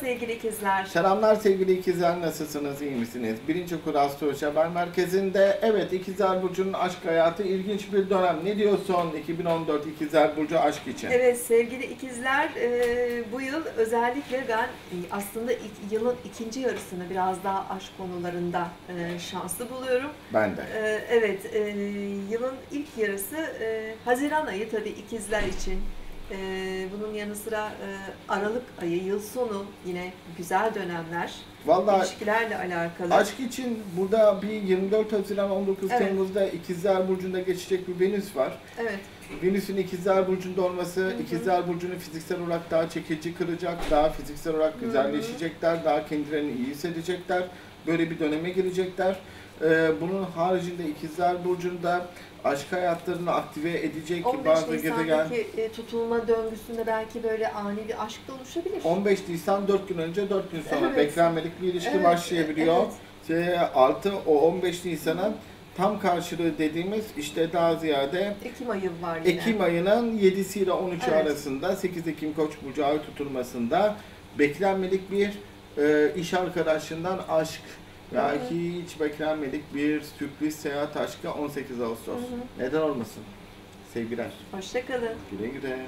sevgili ikizler. Selamlar sevgili ikizler nasılsınız iyi misiniz? Birinci Kur Astroloji Haber Merkezi'nde evet ikizler Burcu'nun aşk hayatı ilginç bir dönem. Ne diyorsun 2014 ikizler Burcu aşk için? Evet sevgili ikizler e, bu yıl özellikle ben e, aslında ilk- yılın ikinci yarısını biraz daha aşk konularında e, şanslı buluyorum. Ben de. E, evet e, yılın ilk yarısı e, Haziran ayı tabii ikizler için. E, bunun yanı sıra e, Aralık ayı, yıl sonu yine güzel dönemler. Vallahi ilişkilerle alakalı. aşk için burada bir 24 Haziran 19 Evet. Temmuz'da ikizler Burcu'nda geçecek bir Venüs var. Evet. Venüs'ün ikizler burcunda olması, hı. ikizler burcunu fiziksel olarak daha çekici kıracak, daha fiziksel olarak güzelleşecekler, daha kendilerini iyi hissedecekler. Böyle bir döneme girecekler. Ee, bunun haricinde ikizler burcunda aşk hayatlarını aktive edecek 15 bazı gezegen. Nisan'daki e, tutulma döngüsünde belki böyle ani bir aşk da oluşabilir. 15 Nisan 4 gün önce 4 gün sonra Evet. beklenmedik bir ilişki Evet, başlayabiliyor. evet. Şey, artı o 15 Nisan'ın tam karşılığı dediğimiz işte daha ziyade Ekim ayı var yine. Ekim ayının 7'si ile 13'ü Evet. arasında 8 Ekim Koç burcu ay tutulmasında beklenmedik bir e, iş arkadaşından aşk ya Hı. hiç beklenmedik bir sürpriz seyahat aşkı 18 Ağustos. Hı hı. Neden olmasın? Sevgiler. Hoşçakalın. Güle güle.